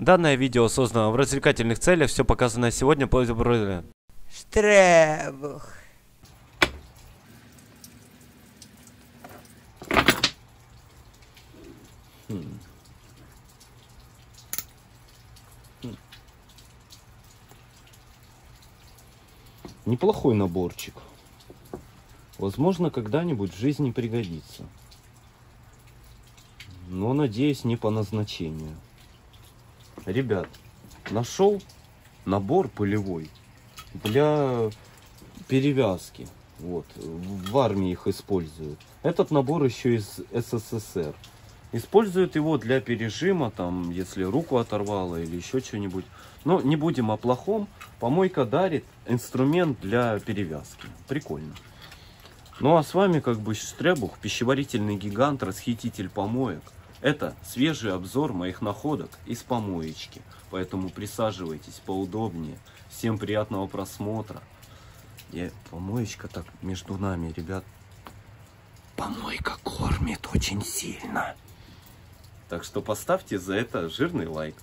Данное видео создано в развлекательных целях, все показанное сегодня по Штребух. Неплохой наборчик. Возможно, когда-нибудь в жизни пригодится. Но, надеюсь, не по назначению. Ребят, нашел набор пылевой для перевязки. Вот, в армии их используют. Этот набор еще из СССР. Используют его для пережима, там, если руку оторвало или еще что-нибудь. Но не будем о плохом. Помойка дарит инструмент для перевязки. Прикольно. Ну а с вами как бы Штребух, пищеварительный гигант, расхититель помоек. Это свежий обзор моих находок из помоечки. Поэтому присаживайтесь поудобнее. Всем приятного просмотра. И помоечка так между нами, ребят. Помойка кормит очень сильно. Так что поставьте за это жирный лайк.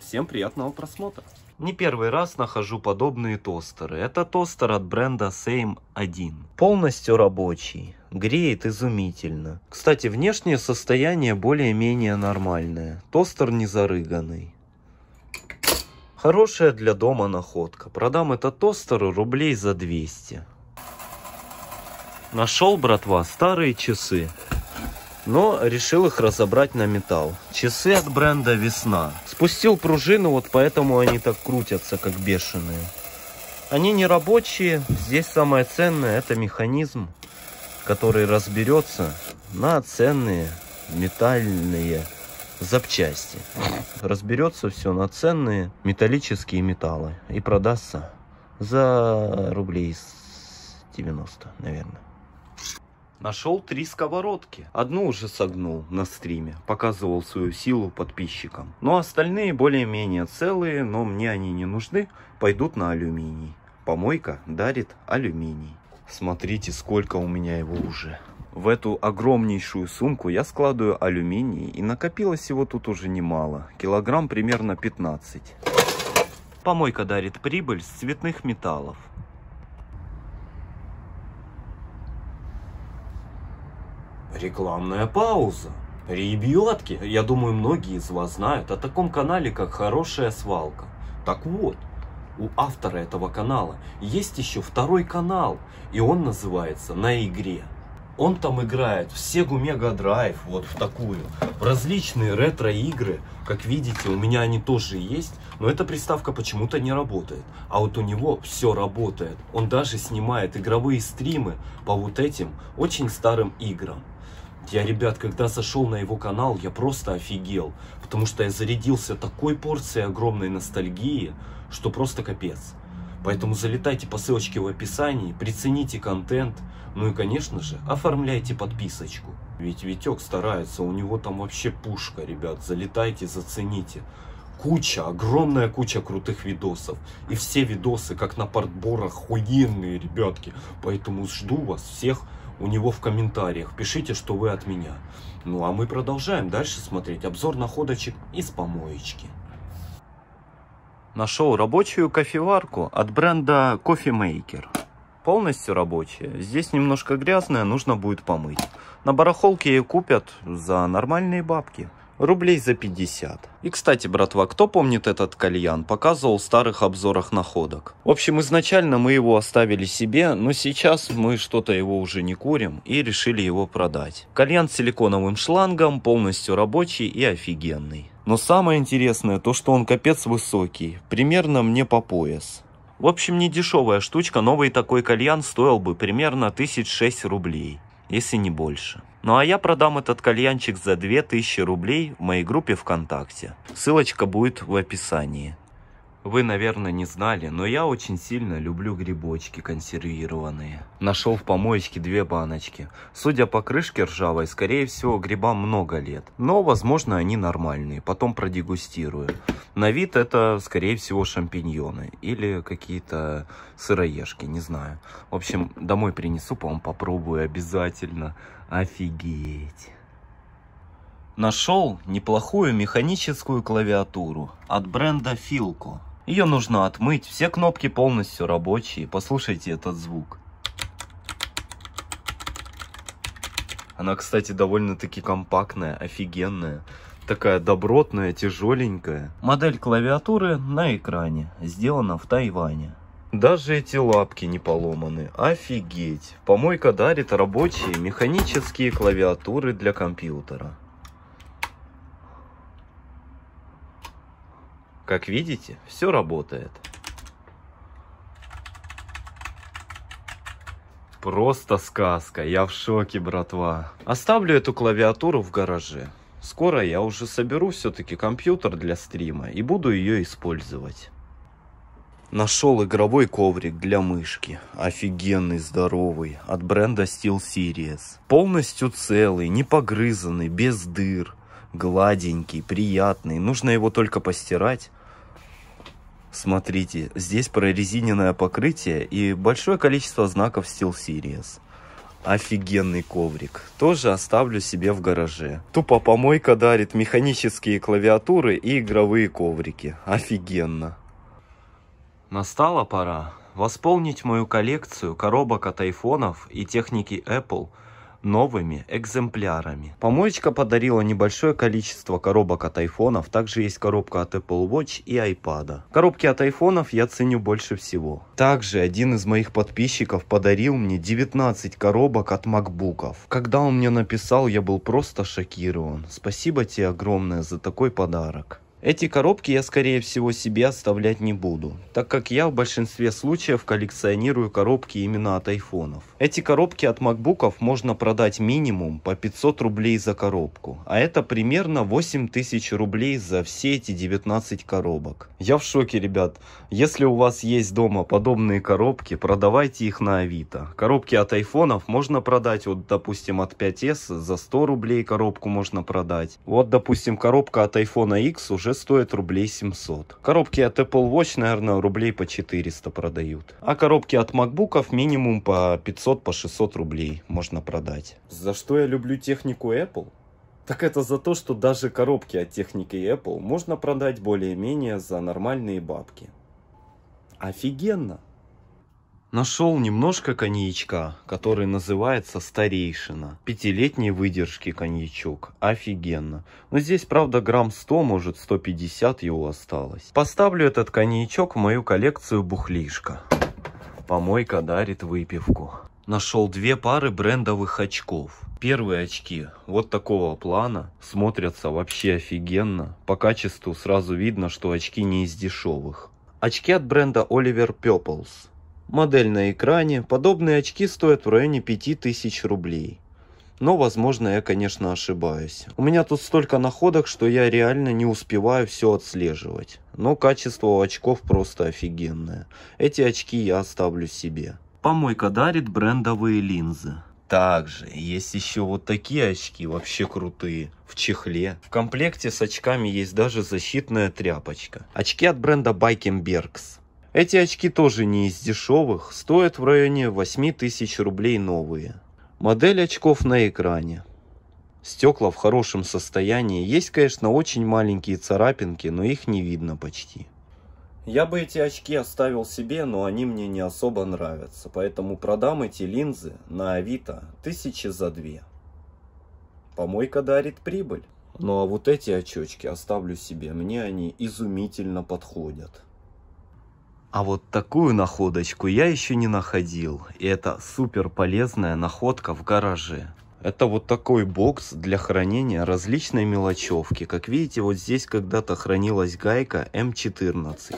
Всем приятного просмотра. Не первый раз нахожу подобные тостеры. Это тостер от бренда Same 1. Полностью рабочий. Греет изумительно. Кстати, внешнее состояние более-менее нормальное. Тостер не зарыганный. Хорошая для дома находка. Продам этот тостер рублей за 200. Нашел, братва, старые часы но решил их разобрать на металл. Часы от бренда Весна. Спустил пружину, вот поэтому они так крутятся, как бешеные. Они не рабочие, здесь самое ценное это механизм, который разберется на ценные метальные запчасти. Разберется все на ценные металлические металлы и продастся за рублей 90, наверное. Нашел три сковородки. Одну уже согнул на стриме, показывал свою силу подписчикам. Но остальные более-менее целые, но мне они не нужны, пойдут на алюминий. Помойка дарит алюминий. Смотрите, сколько у меня его уже. В эту огромнейшую сумку я складываю алюминий, и накопилось его тут уже немало. Килограмм примерно 15. Помойка дарит прибыль с цветных металлов. Рекламная пауза. Ребятки, я думаю, многие из вас знают о таком канале, как Хорошая свалка. Так вот, у автора этого канала есть еще второй канал, и он называется «На игре». Он там играет в Sega Mega Drive, вот в такую, в различные ретро-игры. Как видите, у меня они тоже есть, но эта приставка почему-то не работает. А вот у него все работает. Он даже снимает игровые стримы по вот этим очень старым играм. Я, ребят, когда зашел на его канал, я просто офигел. Потому что я зарядился такой порцией огромной ностальгии, что просто капец. Поэтому залетайте по ссылочке в описании, прицените контент, ну и, конечно же, оформляйте подписочку. Ведь Витек старается, у него там вообще пушка, ребят. Залетайте, зацените. Куча, огромная куча крутых видосов. И все видосы, как на портборах, хуенные, ребятки. Поэтому жду вас всех у него в комментариях. Пишите, что вы от меня. Ну а мы продолжаем дальше смотреть обзор находочек из помоечки. Нашел рабочую кофеварку от бренда Coffee Maker. Полностью рабочая. Здесь немножко грязная, нужно будет помыть. На барахолке ее купят за нормальные бабки рублей за 50. И, кстати, братва, кто помнит этот кальян? Показывал в старых обзорах находок. В общем, изначально мы его оставили себе, но сейчас мы что-то его уже не курим и решили его продать. Кальян с силиконовым шлангом, полностью рабочий и офигенный. Но самое интересное, то что он капец высокий, примерно мне по пояс. В общем, не дешевая штучка, новый такой кальян стоил бы примерно 1006 рублей, если не больше. Ну а я продам этот кальянчик за 2000 рублей в моей группе ВКонтакте. Ссылочка будет в описании. Вы, наверное, не знали, но я очень сильно люблю грибочки консервированные. Нашел в помоечке две баночки. Судя по крышке ржавой, скорее всего, грибам много лет. Но, возможно, они нормальные. Потом продегустирую. На вид это, скорее всего, шампиньоны. Или какие-то сыроежки, не знаю. В общем, домой принесу, по-моему, попробую обязательно. Офигеть. Нашел неплохую механическую клавиатуру от бренда Filco. Ее нужно отмыть, все кнопки полностью рабочие, послушайте этот звук. Она, кстати, довольно-таки компактная, офигенная. Такая добротная, тяжеленькая. Модель клавиатуры на экране. Сделана в Тайване. Даже эти лапки не поломаны. Офигеть. Помойка дарит рабочие механические клавиатуры для компьютера. Как видите, все работает. Просто сказка, я в шоке, братва. Оставлю эту клавиатуру в гараже. Скоро я уже соберу все-таки компьютер для стрима и буду ее использовать. Нашел игровой коврик для мышки. Офигенный, здоровый. От бренда SteelSeries. Полностью целый, не погрызанный, без дыр. Гладенький, приятный. Нужно его только постирать. Смотрите, здесь прорезиненное покрытие и большое количество знаков SteelSeries. Офигенный коврик. Тоже оставлю себе в гараже. Тупо помойка дарит механические клавиатуры и игровые коврики. Офигенно. Настала пора восполнить мою коллекцию коробок от айфонов и техники Apple – новыми экземплярами. Помоечка подарила небольшое количество коробок от айфонов, также есть коробка от Apple Watch и iPad. Коробки от айфонов я ценю больше всего. Также один из моих подписчиков подарил мне 19 коробок от макбуков. Когда он мне написал, я был просто шокирован. Спасибо тебе огромное за такой подарок. Эти коробки я скорее всего себе оставлять не буду, так как я в большинстве случаев коллекционирую коробки именно от айфонов. Эти коробки от макбуков можно продать минимум по 500 рублей за коробку, а это примерно 8000 рублей за все эти 19 коробок. Я в шоке, ребят. Если у вас есть дома подобные коробки, продавайте их на Авито. Коробки от айфонов можно продать, вот допустим от 5s за 100 рублей коробку можно продать. Вот допустим коробка от iPhone X уже уже стоит рублей 700. Коробки от Apple Watch, наверное, рублей по 400 продают. А коробки от макбуков минимум по 500, по 600 рублей можно продать. За что я люблю технику Apple? Так это за то, что даже коробки от техники Apple можно продать более-менее за нормальные бабки. Офигенно! Нашел немножко коньячка, который называется Старейшина. Пятилетней выдержки коньячок. Офигенно. Но здесь, правда, грамм 100, может 150 его осталось. Поставлю этот коньячок в мою коллекцию бухлишка. Помойка дарит выпивку. Нашел две пары брендовых очков. Первые очки вот такого плана смотрятся вообще офигенно. По качеству сразу видно, что очки не из дешевых. Очки от бренда Oliver Pupils модель на экране, подобные очки стоят в районе 5000 рублей. Но, возможно, я, конечно, ошибаюсь. У меня тут столько находок, что я реально не успеваю все отслеживать. Но качество очков просто офигенное. Эти очки я оставлю себе. Помойка дарит брендовые линзы. Также есть еще вот такие очки, вообще крутые, в чехле. В комплекте с очками есть даже защитная тряпочка. Очки от бренда Байкенбергс. Эти очки тоже не из дешевых, стоят в районе 8000 рублей новые. Модель очков на экране. Стекла в хорошем состоянии. Есть, конечно, очень маленькие царапинки, но их не видно почти. Я бы эти очки оставил себе, но они мне не особо нравятся. Поэтому продам эти линзы на Авито тысячи за две. Помойка дарит прибыль. Ну а вот эти очечки оставлю себе. Мне они изумительно подходят. А вот такую находочку я еще не находил. И это супер полезная находка в гараже. Это вот такой бокс для хранения различной мелочевки. Как видите, вот здесь когда-то хранилась гайка М14.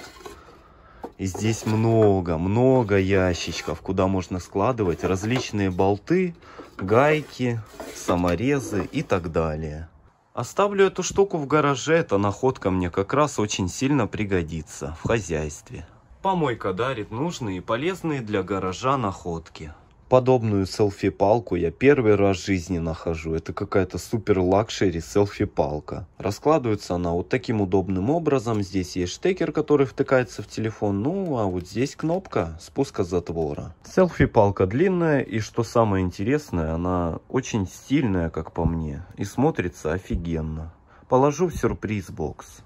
И здесь много, много ящичков, куда можно складывать различные болты, гайки, саморезы и так далее. Оставлю эту штуку в гараже, эта находка мне как раз очень сильно пригодится в хозяйстве. Помойка дарит нужные и полезные для гаража находки. Подобную селфи-палку я первый раз в жизни нахожу. Это какая-то супер luxury селфи-палка. Раскладывается она вот таким удобным образом. Здесь есть штекер, который втыкается в телефон. Ну, а вот здесь кнопка спуска затвора. Селфи-палка длинная и, что самое интересное, она очень стильная, как по мне. И смотрится офигенно. Положу в сюрприз-бокс.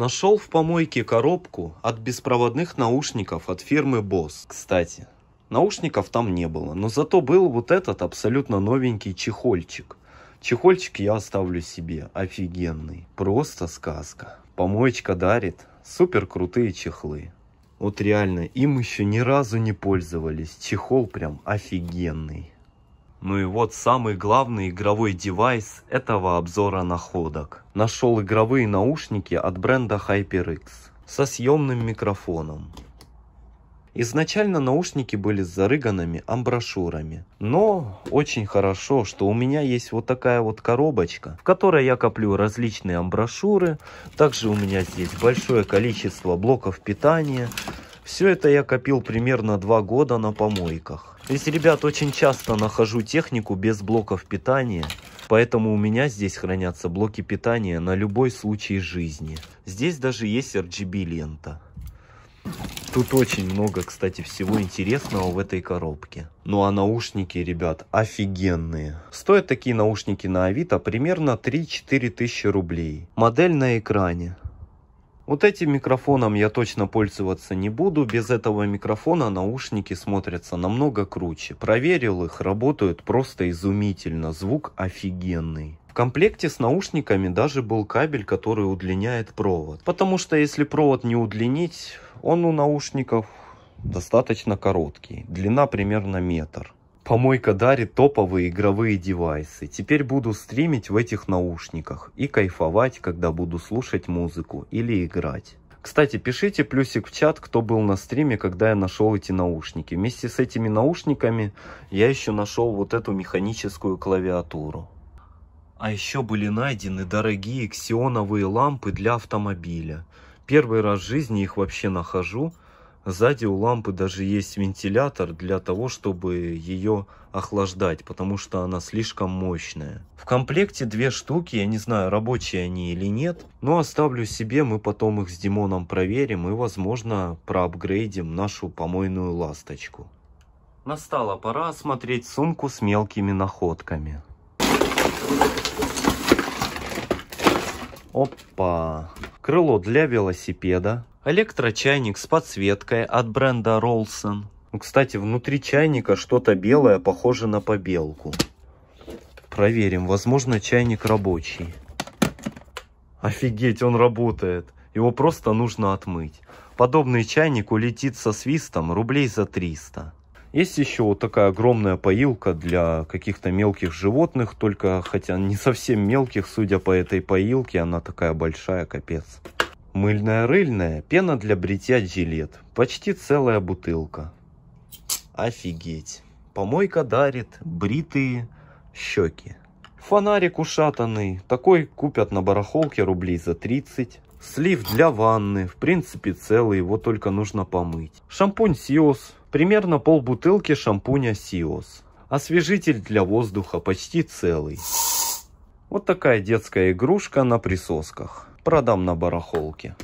Нашел в помойке коробку от беспроводных наушников от фирмы Boss. Кстати, Наушников там не было, но зато был вот этот абсолютно новенький чехольчик. Чехольчик я оставлю себе, офигенный, просто сказка. Помоечка дарит, супер крутые чехлы. Вот реально, им еще ни разу не пользовались, чехол прям офигенный. Ну и вот самый главный игровой девайс этого обзора находок. Нашел игровые наушники от бренда HyperX со съемным микрофоном. Изначально наушники были с зарыганными амброшюрами. Но очень хорошо, что у меня есть вот такая вот коробочка, в которой я коплю различные амброшюры. Также у меня здесь большое количество блоков питания. Все это я копил примерно два года на помойках. Ведь, ребят, очень часто нахожу технику без блоков питания. Поэтому у меня здесь хранятся блоки питания на любой случай жизни. Здесь даже есть RGB лента. Тут очень много, кстати, всего интересного в этой коробке. Ну а наушники, ребят, офигенные. Стоят такие наушники на Авито примерно 3-4 тысячи рублей. Модель на экране. Вот этим микрофоном я точно пользоваться не буду. Без этого микрофона наушники смотрятся намного круче. Проверил их, работают просто изумительно. Звук офигенный. В комплекте с наушниками даже был кабель, который удлиняет провод. Потому что если провод не удлинить, он у наушников достаточно короткий, длина примерно метр. Помойка дарит топовые игровые девайсы. Теперь буду стримить в этих наушниках и кайфовать, когда буду слушать музыку или играть. Кстати, пишите плюсик в чат, кто был на стриме, когда я нашел эти наушники. Вместе с этими наушниками я еще нашел вот эту механическую клавиатуру. А еще были найдены дорогие ксионовые лампы для автомобиля. Первый раз в жизни их вообще нахожу. Сзади у лампы даже есть вентилятор для того, чтобы ее охлаждать, потому что она слишком мощная. В комплекте две штуки, я не знаю, рабочие они или нет, но оставлю себе, мы потом их с Димоном проверим и, возможно, проапгрейдим нашу помойную ласточку. Настала пора осмотреть сумку с мелкими находками. Опа! крыло для велосипеда, электрочайник с подсветкой от бренда Ролсон. Ну, кстати, внутри чайника что-то белое, похоже на побелку. Проверим, возможно чайник рабочий. Офигеть, он работает. Его просто нужно отмыть. Подобный чайник улетит со свистом рублей за 300. Есть еще вот такая огромная поилка для каких-то мелких животных, только хотя не совсем мелких, судя по этой поилке, она такая большая, капец. Мыльная рыльная, пена для бритья жилет, почти целая бутылка. Офигеть. Помойка дарит бритые щеки. Фонарик ушатанный, такой купят на барахолке рублей за 30. Слив для ванны, в принципе целый, его только нужно помыть. Шампунь Сиос, Примерно полбутылки шампуня Сиос. Освежитель для воздуха почти целый. Вот такая детская игрушка на присосках. Продам на барахолке.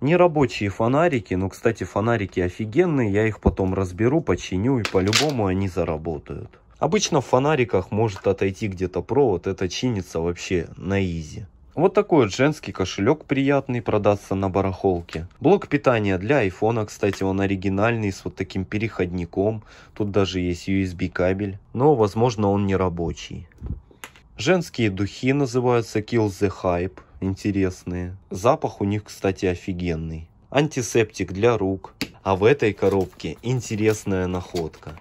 Нерабочие фонарики, ну, кстати, фонарики офигенные, я их потом разберу, починю, и по-любому они заработают. Обычно в фонариках может отойти где-то провод, это чинится вообще на изи. Вот такой вот женский кошелек приятный продаться на барахолке. Блок питания для айфона, кстати, он оригинальный, с вот таким переходником. Тут даже есть USB кабель, но возможно он не рабочий. Женские духи называются Kill the Hype, интересные. Запах у них, кстати, офигенный. Антисептик для рук. А в этой коробке интересная находка.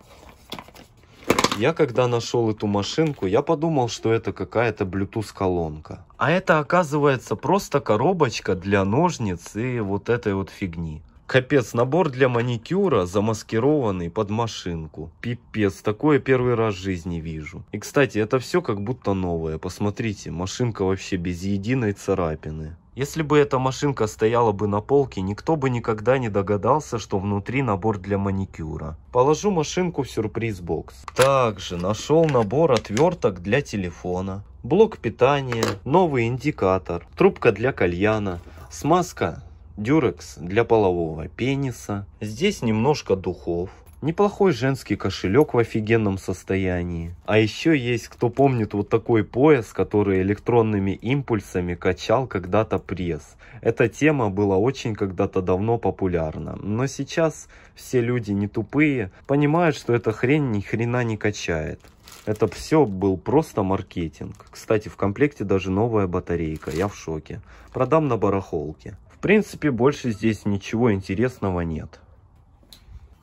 Я когда нашел эту машинку, я подумал, что это какая-то Bluetooth колонка. А это оказывается просто коробочка для ножниц и вот этой вот фигни. Капец, набор для маникюра, замаскированный под машинку. Пипец, такое первый раз в жизни вижу. И, кстати, это все как будто новое. Посмотрите, машинка вообще без единой царапины. Если бы эта машинка стояла бы на полке, никто бы никогда не догадался, что внутри набор для маникюра. Положу машинку в сюрприз-бокс. Также нашел набор отверток для телефона, блок питания, новый индикатор, трубка для кальяна, смазка дюрекс для полового пениса. Здесь немножко духов. Неплохой женский кошелек в офигенном состоянии. А еще есть, кто помнит вот такой пояс, который электронными импульсами качал когда-то пресс. Эта тема была очень когда-то давно популярна. Но сейчас все люди не тупые, понимают, что эта хрень ни хрена не качает. Это все был просто маркетинг. Кстати, в комплекте даже новая батарейка. Я в шоке. Продам на барахолке. В принципе, больше здесь ничего интересного нет.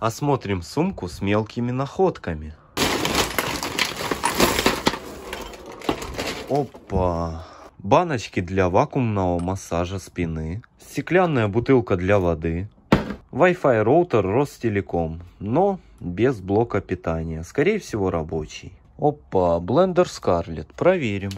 Осмотрим сумку с мелкими находками. Опа! Баночки для вакуумного массажа спины. Стеклянная бутылка для воды. Wi-Fi роутер Ростелеком, но без блока питания. Скорее всего рабочий. Опа, блендер Scarlett. Проверим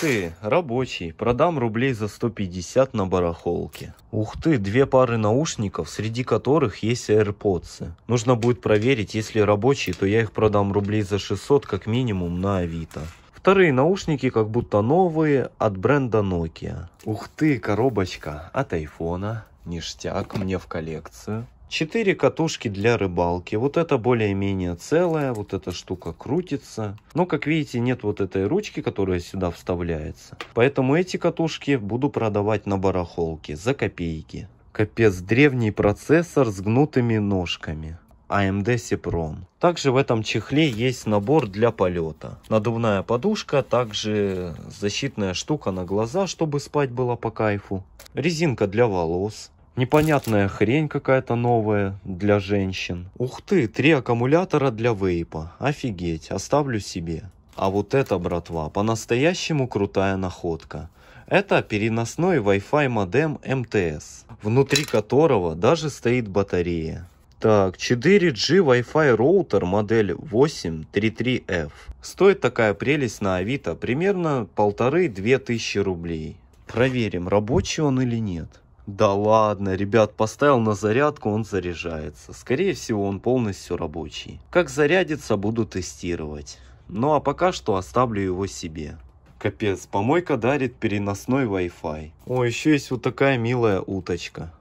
ты, рабочий, продам рублей за 150 на барахолке. Ух ты, две пары наушников, среди которых есть AirPods. Нужно будет проверить, если рабочие, то я их продам рублей за 600 как минимум на Авито. Вторые наушники как будто новые от бренда Nokia. Ух ты, коробочка от айфона. Ништяк мне в коллекцию. Четыре катушки для рыбалки. Вот это более-менее целая, вот эта штука крутится. Но, как видите, нет вот этой ручки, которая сюда вставляется. Поэтому эти катушки буду продавать на барахолке за копейки. Капец, древний процессор с гнутыми ножками. AMD Sepron. Также в этом чехле есть набор для полета. Надувная подушка, также защитная штука на глаза, чтобы спать было по кайфу. Резинка для волос, Непонятная хрень какая-то новая для женщин. Ух ты, три аккумулятора для вейпа. Офигеть, оставлю себе. А вот это, братва, по-настоящему крутая находка. Это переносной Wi-Fi модем МТС, внутри которого даже стоит батарея. Так, 4G Wi-Fi роутер модель 833F. Стоит такая прелесть на Авито примерно полторы-две тысячи рублей. Проверим, рабочий он или нет. Да ладно, ребят, поставил на зарядку, он заряжается. Скорее всего, он полностью рабочий. Как зарядится, буду тестировать. Ну а пока что оставлю его себе. Капец, помойка дарит переносной Wi-Fi. О, еще есть вот такая милая уточка.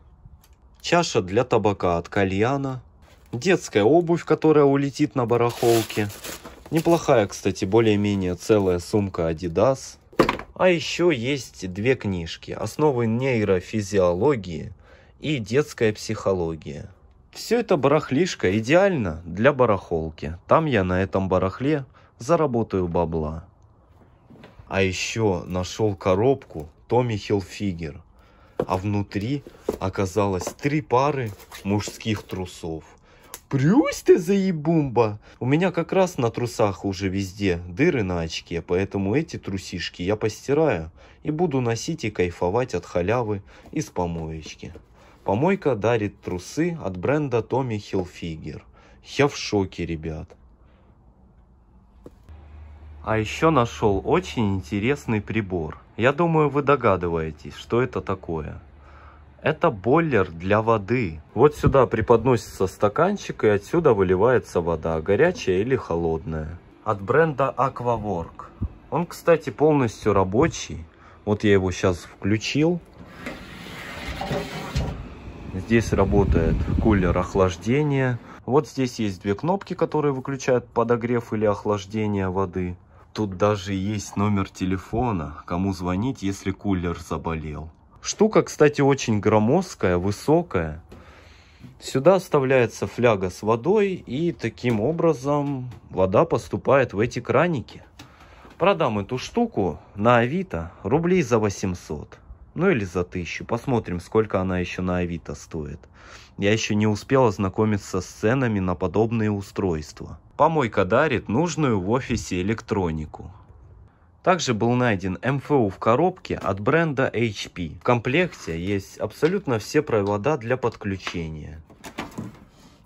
Чаша для табака от кальяна. Детская обувь, которая улетит на барахолке. Неплохая, кстати, более-менее целая сумка Adidas. А еще есть две книжки «Основы нейрофизиологии» и «Детская психология». Все это барахлишка идеально для барахолки. Там я на этом барахле заработаю бабла. А еще нашел коробку Томми Хилфигер. А внутри оказалось три пары мужских трусов. Прюсь ты заебумба! У меня как раз на трусах уже везде дыры на очке, поэтому эти трусишки я постираю и буду носить и кайфовать от халявы из помоечки. Помойка дарит трусы от бренда Tommy Hilfiger. Я в шоке, ребят. А еще нашел очень интересный прибор. Я думаю, вы догадываетесь, что это такое. Это бойлер для воды. Вот сюда преподносится стаканчик и отсюда выливается вода, горячая или холодная. От бренда Aquawork. Он, кстати, полностью рабочий. Вот я его сейчас включил. Здесь работает кулер охлаждения. Вот здесь есть две кнопки, которые выключают подогрев или охлаждение воды. Тут даже есть номер телефона, кому звонить, если кулер заболел. Штука, кстати, очень громоздкая, высокая. Сюда вставляется фляга с водой, и таким образом вода поступает в эти краники. Продам эту штуку на Авито рублей за 800. Ну или за 1000. Посмотрим, сколько она еще на Авито стоит. Я еще не успел ознакомиться с ценами на подобные устройства. Помойка дарит нужную в офисе электронику. Также был найден МФУ в коробке от бренда HP. В комплекте есть абсолютно все провода для подключения.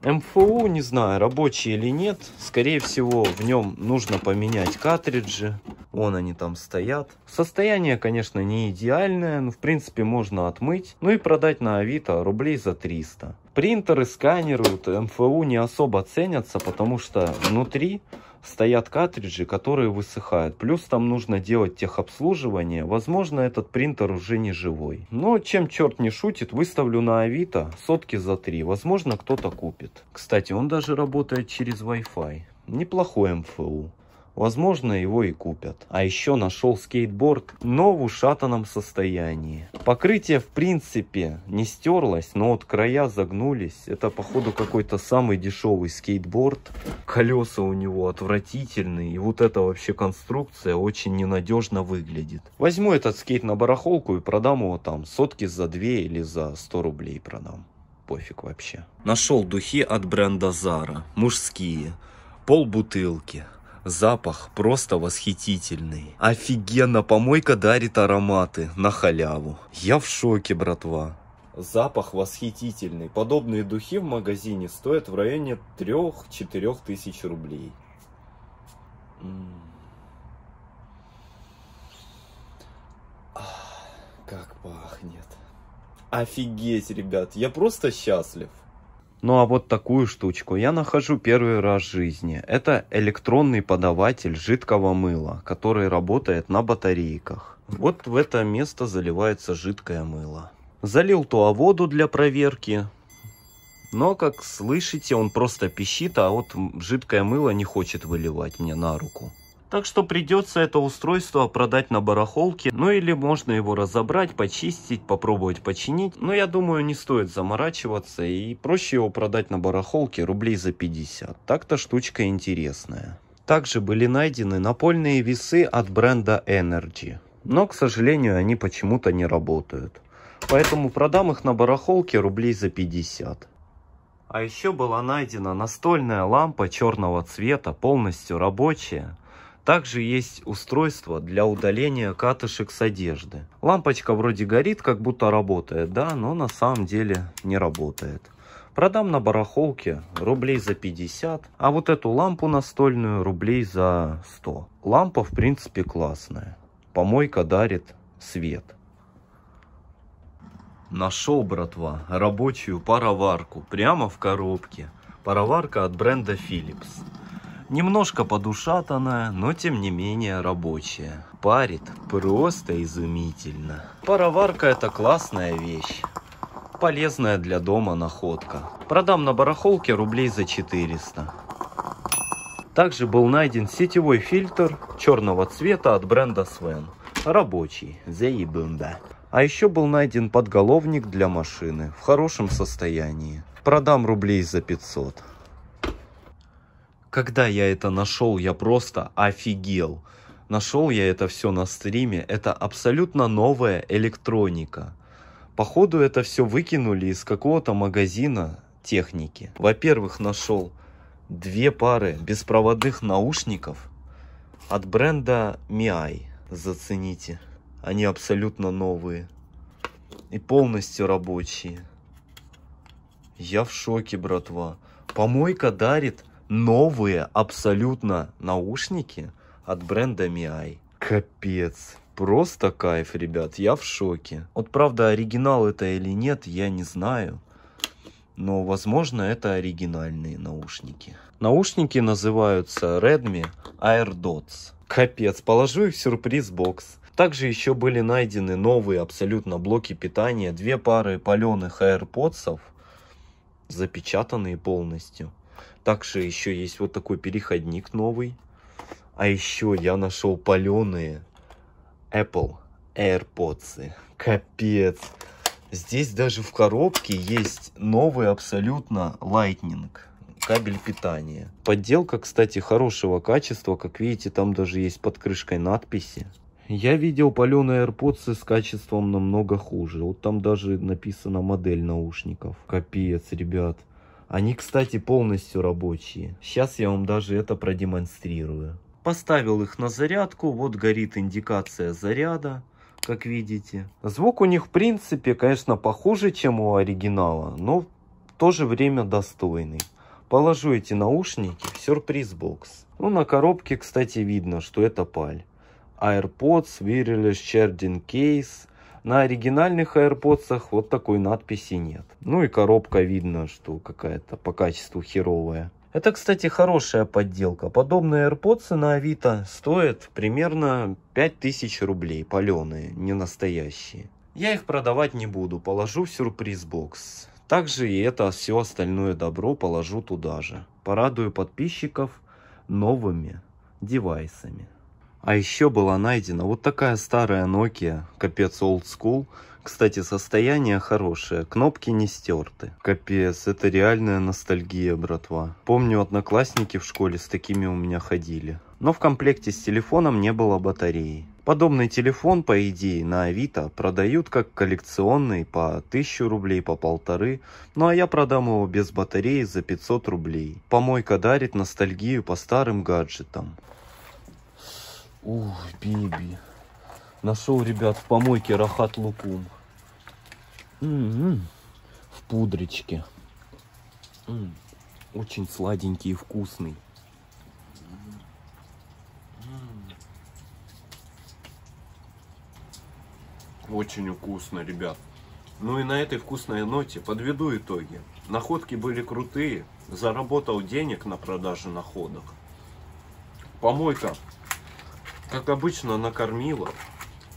МФУ, не знаю, рабочий или нет. Скорее всего, в нем нужно поменять картриджи. Вон они там стоят. Состояние, конечно, не идеальное, но в принципе можно отмыть. Ну и продать на Авито рублей за 300. Принтеры, сканеры, МФУ не особо ценятся, потому что внутри стоят картриджи, которые высыхают. Плюс там нужно делать техобслуживание. Возможно, этот принтер уже не живой. Но чем черт не шутит, выставлю на Авито сотки за три. Возможно, кто-то купит. Кстати, он даже работает через Wi-Fi. Неплохой МФУ. Возможно, его и купят. А еще нашел скейтборд, но в ушатанном состоянии. Покрытие, в принципе, не стерлось, но вот края загнулись. Это, походу, какой-то самый дешевый скейтборд. Колеса у него отвратительные. И вот эта вообще конструкция очень ненадежно выглядит. Возьму этот скейт на барахолку и продам его там сотки за 2 или за 100 рублей продам. Пофиг вообще. Нашел духи от бренда Zara. Мужские. Пол бутылки. Запах просто восхитительный. Офигенно, помойка дарит ароматы на халяву. Я в шоке, братва. Запах восхитительный. Подобные духи в магазине стоят в районе 3-4 тысяч рублей. Как пахнет. Офигеть, ребят, я просто счастлив. Ну а вот такую штучку я нахожу первый раз в жизни. Это электронный подаватель жидкого мыла, который работает на батарейках. Вот в это место заливается жидкое мыло. Залил ту воду для проверки. Но, как слышите, он просто пищит, а вот жидкое мыло не хочет выливать мне на руку. Так что придется это устройство продать на барахолке, ну или можно его разобрать, почистить, попробовать починить. Но я думаю не стоит заморачиваться и проще его продать на барахолке рублей за 50. Так-то штучка интересная. Также были найдены напольные весы от бренда Energy. Но, к сожалению, они почему-то не работают. Поэтому продам их на барахолке рублей за 50. А еще была найдена настольная лампа черного цвета, полностью рабочая. Также есть устройство для удаления катышек с одежды. Лампочка вроде горит, как будто работает, да, но на самом деле не работает. Продам на барахолке рублей за 50, а вот эту лампу настольную рублей за 100. Лампа в принципе классная. Помойка дарит свет. Нашел, братва, рабочую пароварку прямо в коробке. Пароварка от бренда Philips. Немножко подушатанная, но тем не менее рабочая. Парит просто изумительно. Пароварка это классная вещь. Полезная для дома находка. Продам на барахолке рублей за 400. Также был найден сетевой фильтр черного цвета от бренда Sven. Рабочий, заебунда. А еще был найден подголовник для машины в хорошем состоянии. Продам рублей за 500. Когда я это нашел, я просто офигел. Нашел я это все на стриме. Это абсолютно новая электроника. Походу это все выкинули из какого-то магазина техники. Во-первых, нашел две пары беспроводных наушников от бренда Miai. Зацените. Они абсолютно новые. И полностью рабочие. Я в шоке, братва. Помойка дарит новые абсолютно наушники от бренда Miai. Капец. Просто кайф, ребят, я в шоке. Вот правда, оригинал это или нет, я не знаю. Но, возможно, это оригинальные наушники. Наушники называются Redmi AirDots. Капец, положу их в сюрприз-бокс. Также еще были найдены новые абсолютно блоки питания, две пары паленых AirPods, запечатанные полностью. Также еще есть вот такой переходник новый. А еще я нашел паленые Apple AirPods. Капец. Здесь даже в коробке есть новый абсолютно Lightning кабель питания. Подделка, кстати, хорошего качества. Как видите, там даже есть под крышкой надписи. Я видел паленые AirPods с качеством намного хуже. Вот там даже написана модель наушников. Капец, ребят. Они, кстати, полностью рабочие. Сейчас я вам даже это продемонстрирую. Поставил их на зарядку, вот горит индикация заряда, как видите. Звук у них в принципе, конечно, похуже, чем у оригинала, но в то же время достойный. Положу эти наушники в сюрприз бокс. Ну, на коробке, кстати, видно, что это паль. AirPods Wireless Charging Case. На оригинальных AirPods вот такой надписи нет. Ну и коробка видно, что какая-то по качеству херовая. Это, кстати, хорошая подделка. Подобные AirPods на Авито стоят примерно 5000 рублей, паленые, не настоящие. Я их продавать не буду, положу в сюрприз-бокс. Также и это все остальное добро положу туда же. Порадую подписчиков новыми девайсами. А еще была найдена вот такая старая Nokia, капец old school. Кстати, состояние хорошее, кнопки не стерты. Капец, это реальная ностальгия, братва. Помню, одноклассники в школе с такими у меня ходили. Но в комплекте с телефоном не было батареи. Подобный телефон, по идее, на Авито продают как коллекционный по 1000 рублей, по полторы. Ну а я продам его без батареи за 500 рублей. Помойка дарит ностальгию по старым гаджетам. Ух, Биби. Нашел, ребят, в помойке Рахат Лукум. М-м-м. В пудречке. М-м. Очень сладенький и вкусный. Очень вкусно, ребят. Ну и на этой вкусной ноте подведу итоги. Находки были крутые. Заработал денег на продаже находок. Помойка, как обычно, накормила.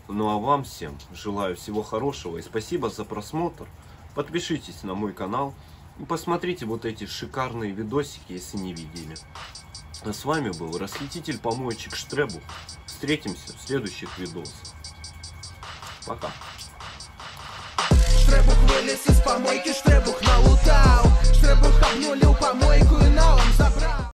Ну а вам всем желаю всего хорошего и спасибо за просмотр. Подпишитесь на мой канал и посмотрите вот эти шикарные видосики, если не видели. А с вами был расхититель помоечек Штребух. Встретимся в следующих видосах. Пока. Штребух вылез из помойки, Штребух налутал Штребух обнулил помойку и